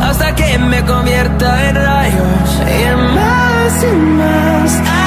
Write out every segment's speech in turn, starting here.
hasta que me convierta en rayos. Y más y más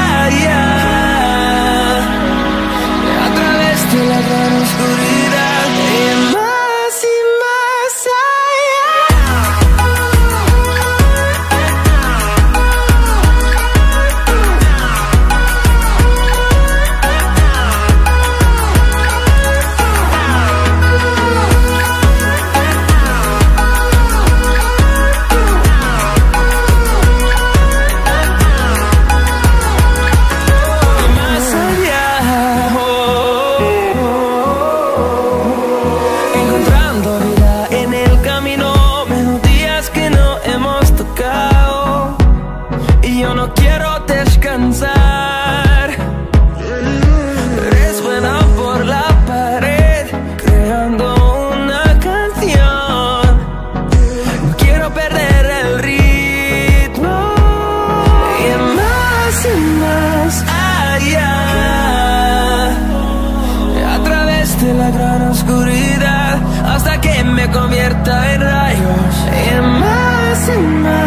que me convierta en rayos. Y más y más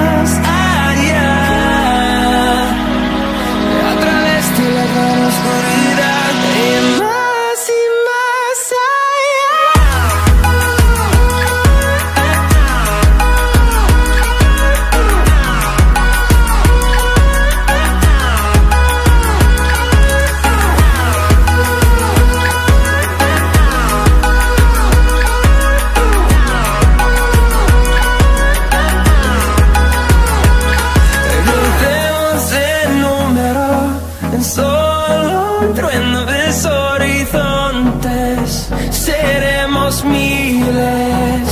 trueno horizontes. Seremos miles.